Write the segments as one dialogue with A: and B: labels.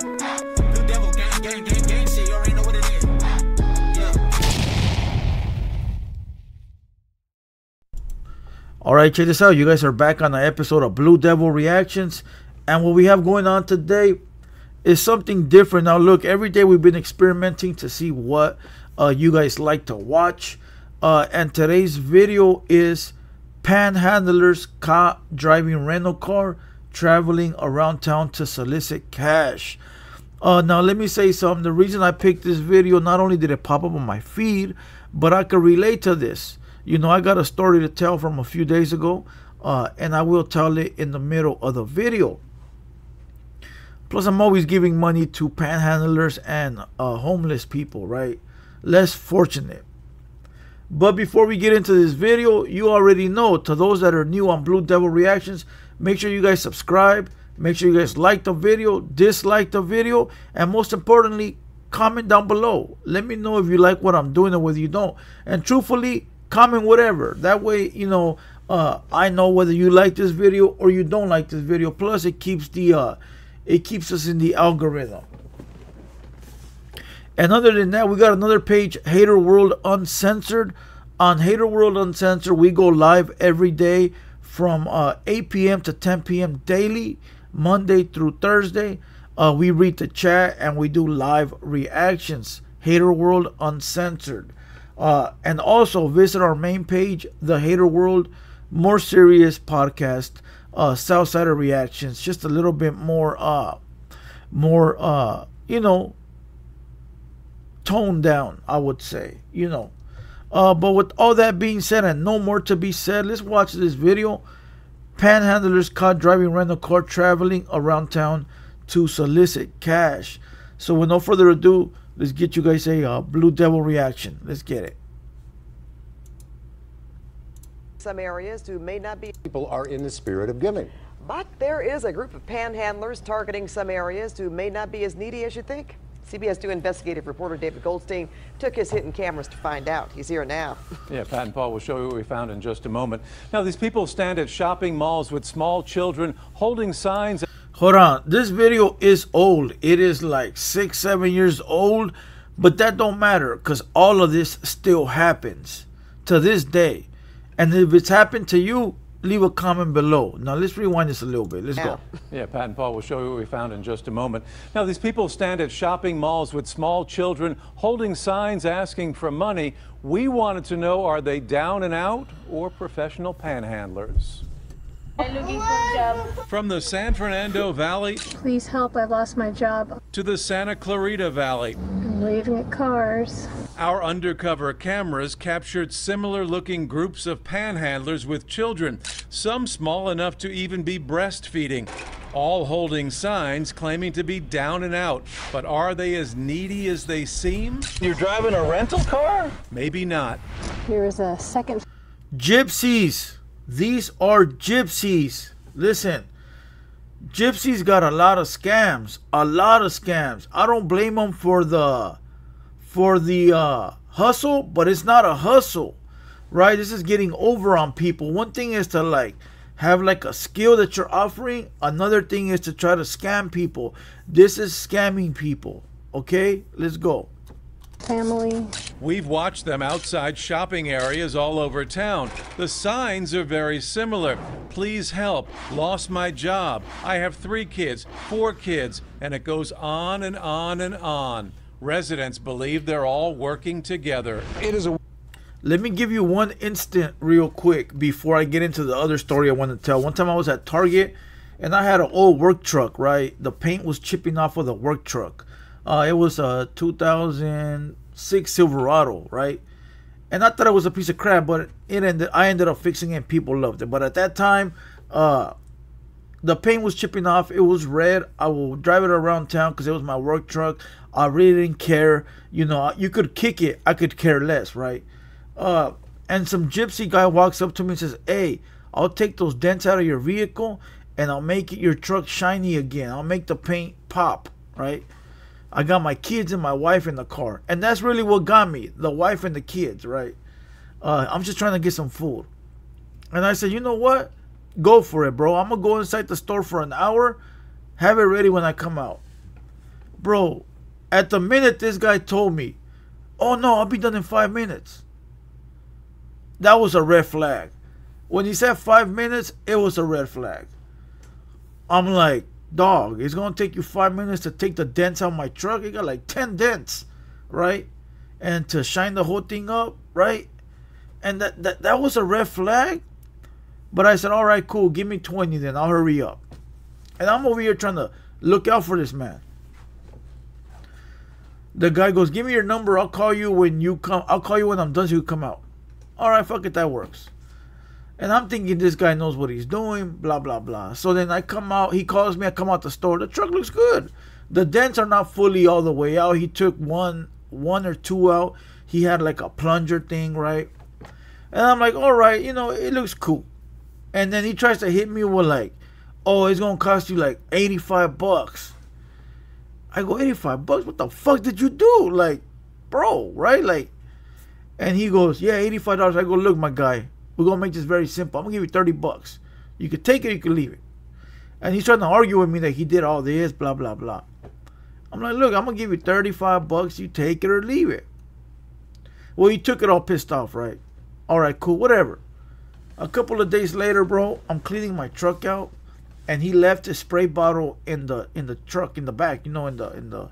A: Devil gang, gang, gang, gang shit. You already know what it is.
B: All right, check this out. You guys are back on an episode of Blue Devil Reactions. And what we have going on today is something different. Now, look, every day we've been experimenting to see what uh, you guys like to watch. Uh, and today's video is panhandlers caught driving rental car traveling around town to solicit cash. Uh, now let me say something. The reason I picked this video, not only did it pop up on my feed, but I could relate to this. You know, I got a story to tell from a few days ago, uh, and I will tell it in the middle of the video. Plus, I'm always giving money to panhandlers and uh, homeless people, right? Less fortunate. But before we get into this video, you already know, to those that are new on Blue Devil Reactions, make sure you guys subscribe. Make sure you guys like the video, dislike the video, and most importantly, comment down below. Let me know if you like what I'm doing or whether you don't. And truthfully, comment whatever. That way, you know, uh, I know whether you like this video or you don't like this video. Plus, it keeps the uh, it keeps us in the algorithm. And other than that, we got another page, Hater World Uncensored. On Hater World Uncensored, we go live every day from uh, 8 p.m. to 10 p.m. daily, Monday through Thursday. Uh, we read the chat and we do live reactions. Hater World Uncensored. Uh, and also visit our main page, The Hater World, more serious podcast, uh, Southsider reactions, just a little bit more, uh, more, uh, you know, toned down, I would say, you know. Uh, but with all that being said and no more to be said, let's watch this video. Panhandlers caught driving rental car traveling around town to solicit cash. So with no further ado, let's get you guys a uh, Blue Devil reaction. Let's get it.
C: some areas who may not be,
D: people are in the spirit of giving.
C: but there is a group of panhandlers targeting some areas who may not be as needy as you think. CBS 2 investigative reporter David Goldstein took his hidden cameras to find out. He's here now.
E: Yeah, Pat and Paul will show you what we found in just a moment. Now, these people stand at shopping malls with small children holding signs.
B: Hold on. This video is old. It is like six, seven years old. But that don't matter because all of this still happens to this day. And if it's happened to you, leave a comment below. Now let's rewind this a little bit. Let's go.
E: Yeah, Pat and Paul will show you what we found in just a moment. Now, these people stand at shopping malls with small children holding signs asking for money. We wanted to know are they down and out or professional panhandlers?
F: I'm looking job.
E: From the San Fernando Valley
F: Please help, I lost my job.
E: to the Santa Clarita Valley.
F: I'm waving at cars.
E: Our undercover cameras captured similar looking groups of panhandlers with children, some small enough to even be breastfeeding, all holding signs claiming to be down and out. But are they as needy as they seem? You're driving a rental car? Maybe not.
F: Here is a second
B: Gypsies. These are gypsies. Listen, gypsies got a lot of scams. A lot of scams. I don't blame them for the for the uh, hustle, but it's not a hustle, right? This is getting over on people. One thing is to like have like a skill that you're offering. Another thing is to try to scam people. This is scamming people. Okay, let's go.
F: Family.
E: We've watched them outside shopping areas all over town. The signs are very similar. Please help. Lost my job. I have three kids, four kids, and it goes on and on and on. Residents believe they're all working together.
D: It is a
B: Let me give you one instant real quick before I get into the other story I want to tell. One time I was at Target and I had an old work truck, right? The paint was chipping off of the work truck. Uh, it was a 2006 Silverado, right? And I thought it was a piece of crap, but it ended. I ended up fixing it. and People loved it. But at that time, uh, the paint was chipping off. It was red. I will drive it around town because it was my work truck. I really didn't care. You know, you could kick it. I could care less, right? Uh, and some gypsy guy walks up to me and says, "Hey, I'll take those dents out of your vehicle and I'll make your truck shiny again. I'll make the paint pop." Right? I got my kids and my wife in the car, and that's really what got me: the wife and the kids. Right? Uh, I'm just trying to get some food. And I said, you know what? Go for it, bro. I'm gonna go inside the store for an hour, have it ready when I come out. Bro, at the minute this guy told me, oh no, I'll be done in five minutes. That was a red flag. When he said five minutes, it was a red flag. I'm like, dog, it's gonna take you five minutes to take the dents out of my truck. It got like 10 dents, right? And to shine the whole thing up, right? And that, that, that was a red flag. But I said, all right, cool, give me 20 then, I'll hurry up. And I'm over here trying to look out for this man. The guy goes, give me your number, I'll call you when you come, I'll call you when I'm done so you come out. All right, fuck it, that works. And I'm thinking this guy knows what he's doing, blah, blah, blah. So then I come out, he calls me, I come out the store. The truck looks good. The dents are not fully all the way out. He took one, one or two out. He had like a plunger thing, right? And I'm like, all right, you know, it looks cool. And then he tries to hit me with like, oh, it's gonna cost you like 85 bucks. I go, 85 bucks? What the fuck did you do? Like, bro, right? Like, and he goes, yeah, $85. I go, look, my guy, we're gonna make this very simple. I'm gonna give you 30 bucks. You could take it, or you could leave it. And he's trying to argue with me that he did all this, blah, blah, blah. I'm like, look, I'm gonna give you 35 bucks, you take it or leave it. Well, he took it all pissed off, right? All right, cool, whatever. A couple of days later, bro, I'm cleaning my truck out, and he left his spray bottle in the in the truck in the back, you know, in the in the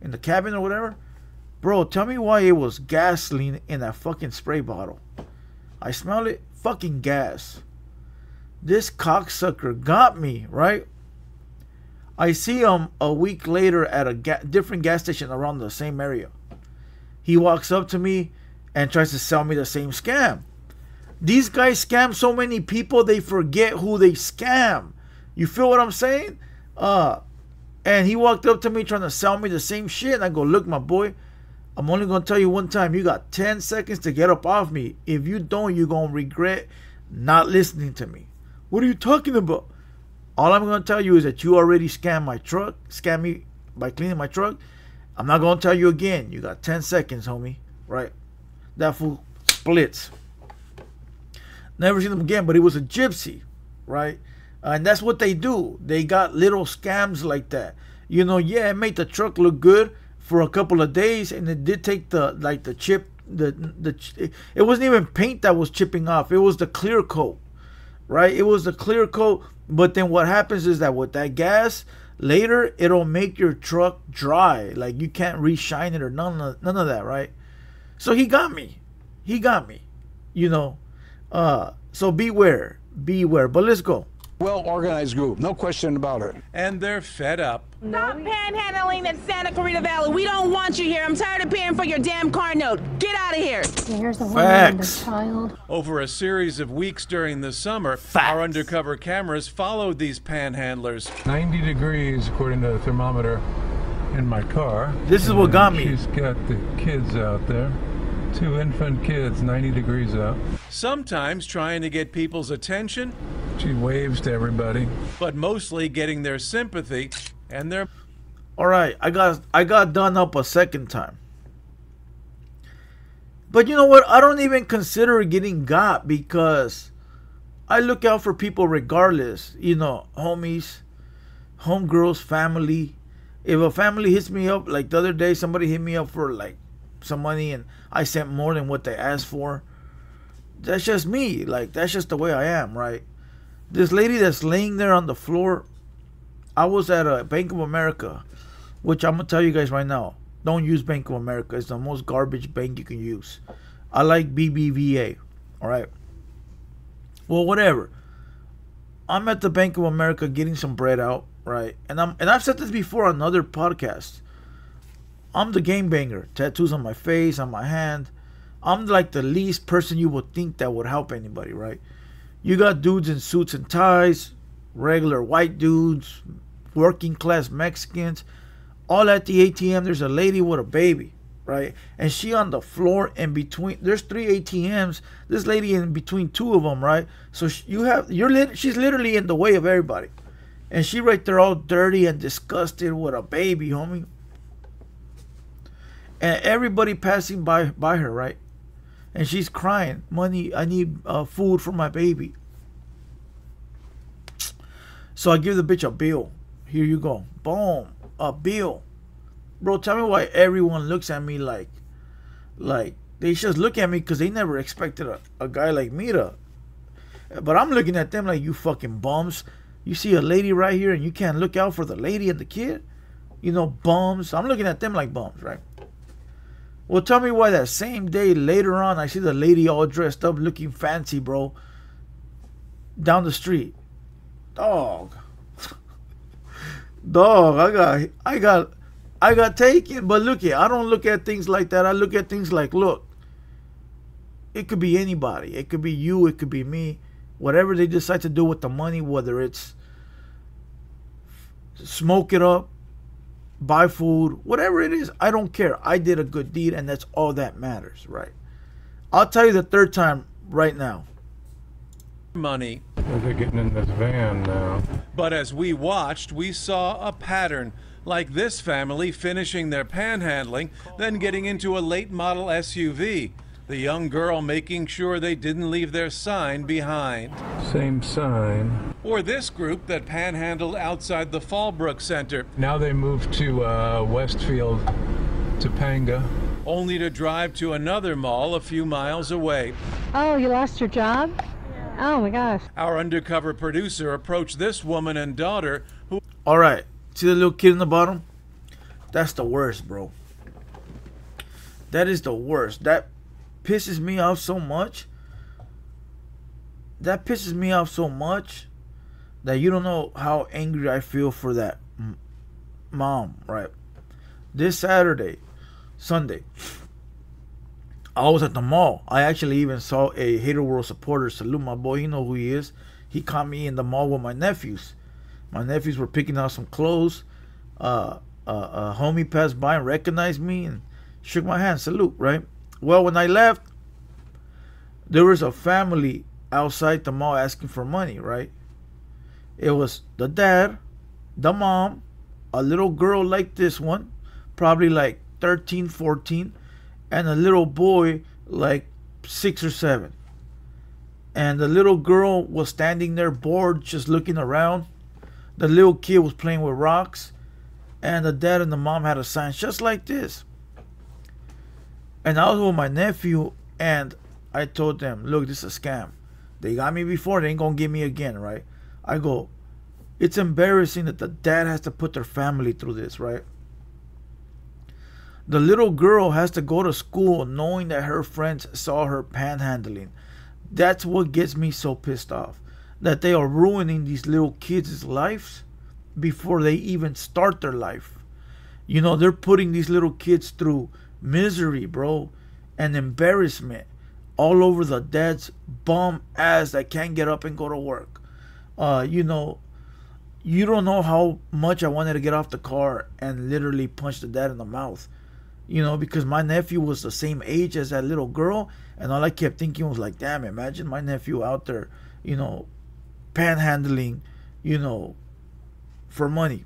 B: in the cabin or whatever. Bro, tell me why it was gasoline in that fucking spray bottle. I smell it, fucking gas. This cocksucker got me, right? I see him a week later at a ga- different gas station around the same area. He walks up to me and tries to sell me the same scam. These guys scam so many people they forget who they scam. You feel what I'm saying? Uh and he walked up to me trying to sell me the same shit. And I go, look, my boy, I'm only gonna tell you one time. You got 10 seconds to get up off me. If you don't, you're gonna regret not listening to me. What are you talking about? All I'm gonna tell you is that you already scammed my truck, scammed me by cleaning my truck. I'm not gonna tell you again. You got 10 seconds, homie. Right? That fool splits. Never seen him again, but he was a gypsy, right? And that's what they do. They got little scams like that. You know, yeah, it made the truck look good for a couple of days, and it did take the like the chip, the the. It wasn't even paint that was chipping off. It was the clear coat, right? It was the clear coat. But then what happens is that with that gas, later it'll make your truck dry. Like you can't reshine it or none of none of that, right? So he got me. He got me. You know. Uh so beware. Beware. But let's go.
D: Well organized group, no question about it.
E: And they're fed up.
G: Stop panhandling in Santa Clarita Valley. We don't want you here. I'm tired of paying for your damn car note. Get out of here.
F: Here's a woman and a
B: Facts.
F: child.
E: Over a series of weeks during the summer, our undercover cameras followed these panhandlers.
H: 90 degrees according to the thermometer in my car.
B: This is what got me.
H: She's got the kids out there. Two infant kids, 90 degrees out.
E: Sometimes trying to get people's attention,
H: She waves to everybody.
E: but mostly getting their sympathy and their
B: All right, I got I got done up a second time. But you know what? I don't even consider getting got because I look out for people regardless. You know, homies, homegirls, family. If a family hits me up, like the other day, somebody hit me up for like some money and I sent more than what they asked for. That's just me. Like that's just the way I am, right? This lady that's laying there on the floor, I was at a Bank of America, which I'm gonna tell you guys right now. Don't use Bank of America. It's the most garbage bank you can use. I like BBVA. All right. Well, whatever. I'm at the Bank of America getting some bread out, right? And I'm and I've said this before on other podcasts. I'm the game banger. Tattoos on my face, on my hand. I'm like the least person you would think that would help anybody, right? You got dudes in suits and ties, regular white dudes, working class Mexicans, all at the ATM. There's a lady with a baby, right? And she on the floor in between. There's three ATMs. This lady in between two of them, right? So you have you're lit. She's literally in the way of everybody, and she right there all dirty and disgusted with a baby, homie. And everybody passing by by her, right? And she's crying, "Money, I need uh, food for my baby." So I give the bitch a bill. Here you go. Boom. A bill. Bro, tell me why everyone looks at me like, like they just look at me because they never expected a, a guy like me to. But I'm looking at them like you fucking bums. You see a lady right here and you can't look out for the lady and the kid. You know, bums. I'm looking at them like bums, right? Well, tell me why that same day later on I see the lady all dressed up looking fancy, bro. Down the street. Dog. Dog, I got I got I got taken, but look here, I don't look at things like that. I look at things like, look, it could be anybody. It could be you, it could be me. Whatever they decide to do with the money, whether it's smoke it up, buy food, whatever it is, I don't care. I did a good deed and that's all that matters, right? I'll tell you the third time right now.
E: money.
H: They're getting in this van now.
E: But as we watched, we saw a pattern. Like this family finishing their panhandling, then getting into a late model SUV. The young girl making sure they didn't leave their sign behind.
H: Same sign.
E: Or this group that panhandled outside the Fallbrook Center,
H: Now they moved to uh, Westfield, Topanga.
E: only to drive to another mall a few miles away.
F: Oh, you lost your job? Oh my gosh.
E: Our undercover producer approached this woman and daughter who
B: All right. See the little kid in the bottom? That's the worst, bro. That is the worst. That pisses me off so much. That pisses me off so much that you don't know how angry I feel for that mom, right? This Saturday, Sunday, I was at the mall. I actually even saw a Hater World supporter salute my boy. He know who he is. He caught me in the mall with my nephews. My nephews were picking out some clothes. Uh, uh, a homie passed by and recognized me and shook my hand, salute, right? Well, when I left, there was a family outside the mall asking for money, right? It was the dad, the mom, a little girl like this one, probably like 13, 14, and a little boy like six or seven. And the little girl was standing there bored, just looking around. The little kid was playing with rocks. And the dad and the mom had a sign just like this. And I was with my nephew, and I told them, look, this is a scam. They got me before, they ain't gonna get me again, right? I go, it's embarrassing that the dad has to put their family through this, right? The little girl has to go to school knowing that her friends saw her panhandling. That's what gets me so pissed off. That they are ruining these little kids' lives before they even start their life. You know, they're putting these little kids through misery, bro, and embarrassment all over the dad's bum ass that can't get up and go to work. Uh, you know, you don't know how much I wanted to get off the car and literally punch the dad in the mouth. You know, because my nephew was the same age as that little girl, and all I kept thinking was like, damn, imagine my nephew out there, you know, panhandling, you know, for money.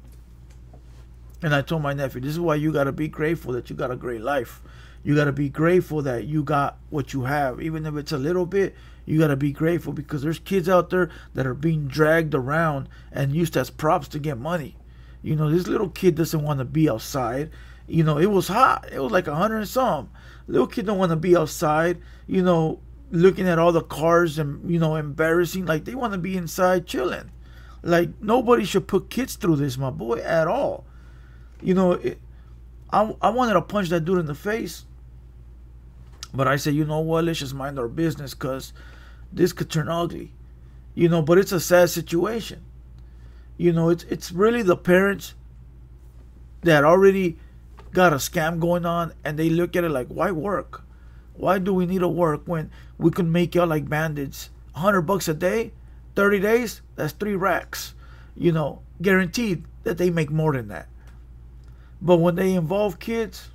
B: And I told my nephew, this is why you gotta be grateful that you got a great life. You gotta be grateful that you got what you have, even if it's a little bit. You gotta be grateful because there's kids out there that are being dragged around and used as props to get money. You know, this little kid doesn't want to be outside. You know, it was hot. It was like a hundred and some. Little kid don't want to be outside. You know, looking at all the cars and you know embarrassing. Like they want to be inside chilling. Like nobody should put kids through this, my boy, at all. You know, it, I I wanted to punch that dude in the face, but I said, you know what? Let's just mind our business, cause this could turn ugly. You know, but it's a sad situation. You know, it's it's really the parents that already got a scam going on and they look at it like, why work? Why do we need to work when we can make out like bandits? 100 bucks a day, 30 days, that's three racks. You know, guaranteed that they make more than that. But when they involve kids,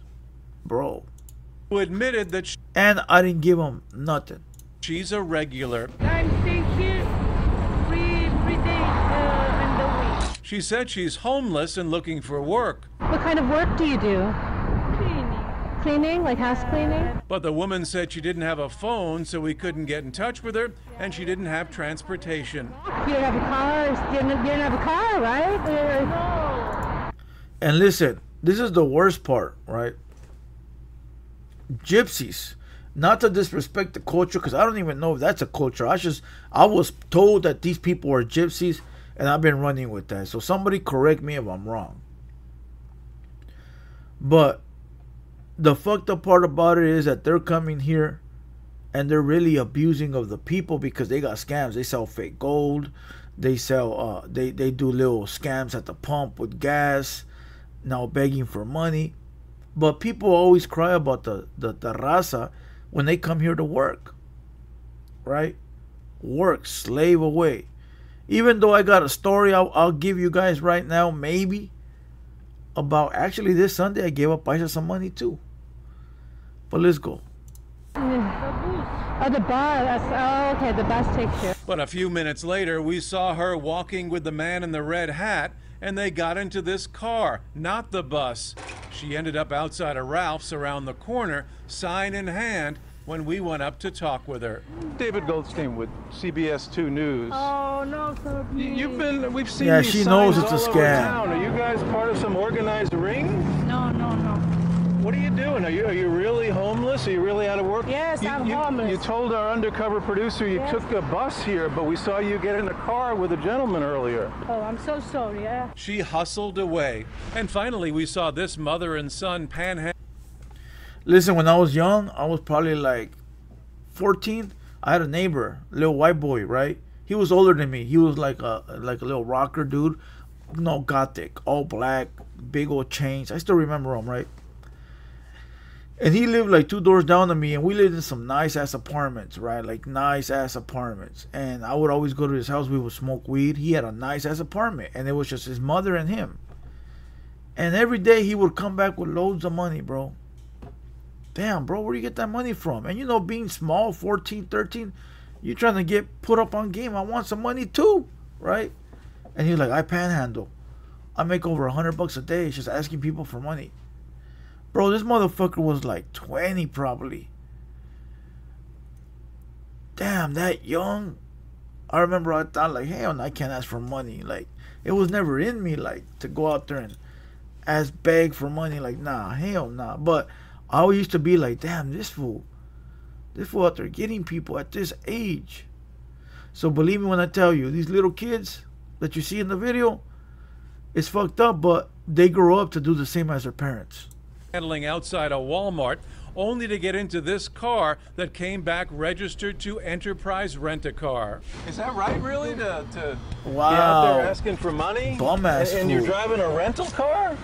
B: bro.
E: admitted that sh-
B: And I didn't give them nothing.
E: she's a regular.
I: I'm staying here three, three days uh, in the week.
E: She said she's homeless and looking for work.
F: What kind of work do you do?
I: Cleaning.
F: Cleaning, like house cleaning?
E: But the woman said she didn't have a phone, so we couldn't get in touch with her, and she didn't have transportation.
F: You don't have a car? You don't, you don't have a car, right?
I: No.
B: And listen, this is the worst part, right? Gypsies. Not to disrespect the culture, because I don't even know if that's a culture. I just I was told that these people are gypsies, and I've been running with that. So somebody correct me if I'm wrong. But the fucked up part about it is that they're coming here and they're really abusing of the people because they got scams. They sell fake gold. They sell uh they, they do little scams at the pump with gas, now begging for money. But people always cry about the, the, the raza when they come here to work. Right? Work, slave away. Even though I got a story I'll, I'll give you guys right now, maybe, about actually this Sunday I gave up Aisha some money too. But let's go.
F: Oh, the bus. Oh, okay. The bus takes you.
E: But a few minutes later, we saw her walking with the man in the red hat, and they got into this car, not the bus. She ended up outside of Ralph's around the corner, sign in hand, when we went up to talk with her.
H: David Goldstein with CBS 2 News.
I: Oh no, sir.
H: You've been, we've seen
B: Yeah,
H: these
B: she knows
H: signs
B: it's a
H: all over
B: scam.
H: town. Are you guys part of some organized ring?
I: No, no, no.
H: What are you doing? Are you are you really homeless? Are you really out of work?
I: Yes,
H: you,
I: I'm
H: you,
I: homeless.
H: You told our undercover producer you
I: Yes.
H: took a bus here, but we saw you get in a car with a gentleman earlier.
I: Oh, I'm so sorry. Yeah.
E: She hustled away. And finally, we saw this mother and son panhandle.
B: Listen, when I was young, I was probably like 14. I had a neighbor, little white boy, right? He was older than me. He was like a like a little rocker dude, no gothic, all black, big old chains. I still remember him, right? And he lived like two doors down to me, and we lived in some nice ass apartments, right? Like nice ass apartments. And I would always go to his house. We would smoke weed. He had a nice ass apartment, and it was just his mother and him. And every day he would come back with loads of money, bro damn bro where do you get that money from and you know being small 14 13 you're trying to get put up on game i want some money too right and he's like i panhandle i make over a hundred bucks a day just asking people for money bro this motherfucker was like 20 probably damn that young i remember i thought like hell i can't ask for money like it was never in me like to go out there and ask beg for money like nah hell nah but I always used to be like, damn, this fool, this fool out there getting people at this age. So believe me when I tell you, these little kids that you see in the video, it's fucked up, but they grow up to do the same as their parents.
E: Handling outside a Walmart, only to get into this car that came back registered to Enterprise Rent a Car. Is that right, really? To, to
B: Wow.
H: Be out there asking for money?
B: Bum-ass
H: And, and you're driving a rental car?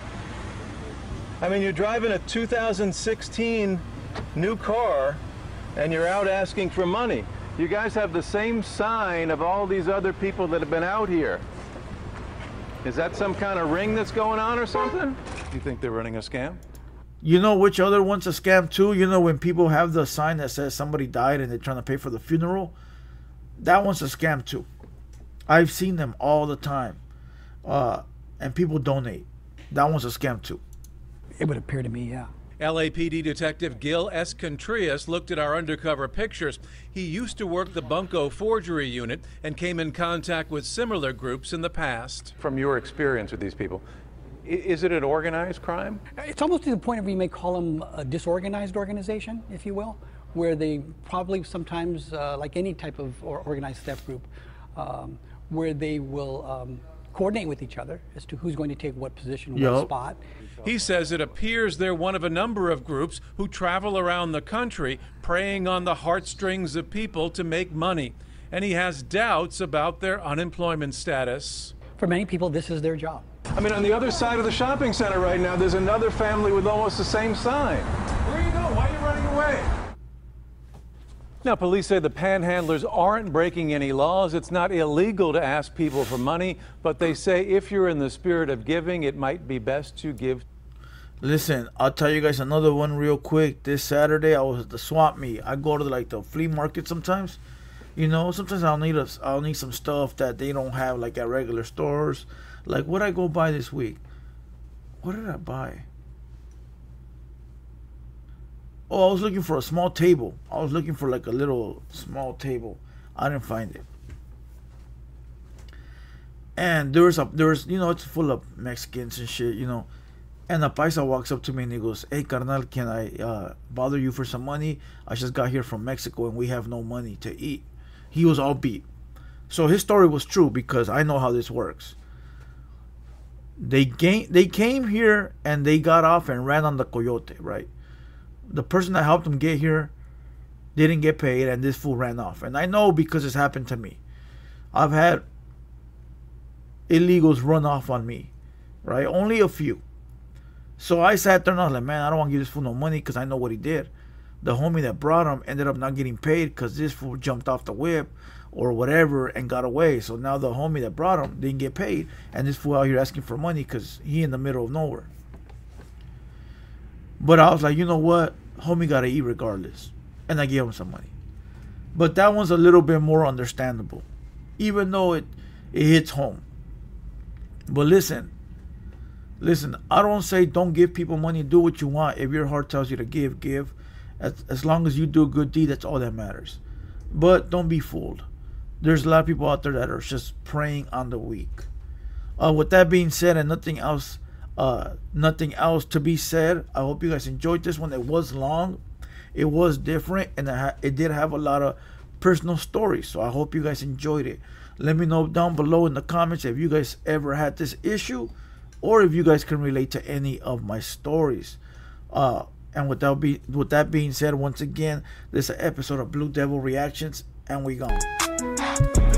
H: I mean, you're driving a 2016 new car and you're out asking for money. You guys have the same sign of all these other people that have been out here. Is that some kind of ring that's going on or something? You think they're running a scam?
B: You know which other one's a scam too? You know when people have the sign that says somebody died and they're trying to pay for the funeral? That one's a scam too. I've seen them all the time. Uh, and people donate. That one's a scam too.
J: It would appear to me, yeah.
E: LAPD Detective Gil S. Contreras looked at our undercover pictures. He used to work the Bunco forgery unit and came in contact with similar groups in the past.
H: From your experience with these people, i- is it an organized crime?
J: It's almost to the point where you may call them a disorganized organization, if you will, where they probably sometimes, uh, like any type of or organized theft group, um, where they will um, coordinate with each other as to who's going to take what position, what spot.
E: He says it appears they're one of a number of groups who travel around the country preying on the heartstrings of people to make money. And he has doubts about their unemployment status.
J: For many people, this is their job.
H: I mean, on the other side of the shopping center right now, there's another family with almost the same sign. Where are you going? Why are you running away? Now, police say the panhandlers aren't breaking any laws. It's not illegal to ask people for money, but they say if you're in the spirit of giving, it might be best to give.
B: Listen, I'll tell you guys another one real quick. This Saturday, I was at the swap meet. I go to like the flea market sometimes. You know, sometimes I'll need a, I'll need some stuff that they don't have like at regular stores. Like what I go buy this week. What did I buy? Oh, I was looking for a small table. I was looking for like a little small table. I didn't find it. And there was a there was you know it's full of Mexicans and shit, you know. And a paisa walks up to me and he goes, Hey, carnal, can I uh, bother you for some money? I just got here from Mexico and we have no money to eat. He was all beat. So his story was true because I know how this works. They came, they came here and they got off and ran on the coyote, right? The person that helped them get here didn't get paid and this fool ran off. And I know because it's happened to me. I've had illegals run off on me, right? Only a few. So I sat there and I was like, man, I don't want to give this fool no money because I know what he did. The homie that brought him ended up not getting paid because this fool jumped off the whip or whatever and got away. So now the homie that brought him didn't get paid, and this fool out here asking for money because he in the middle of nowhere. But I was like, you know what, homie got to eat regardless, and I gave him some money. But that one's a little bit more understandable, even though it it hits home. But listen, listen, I don't say don't give people money. Do what you want. If your heart tells you to give, give. As, as long as you do a good deed, that's all that matters. But don't be fooled there's a lot of people out there that are just preying on the weak. Uh, with that being said, and nothing else, uh, nothing else to be said. I hope you guys enjoyed this one. It was long, it was different, and it, it did have a lot of personal stories. So I hope you guys enjoyed it. Let me know down below in the comments if you guys ever had this issue, or if you guys can relate to any of my stories. Uh, and with that, be, with that being said, once again, this is an episode of Blue Devil Reactions, and we gone.
A: Yeah.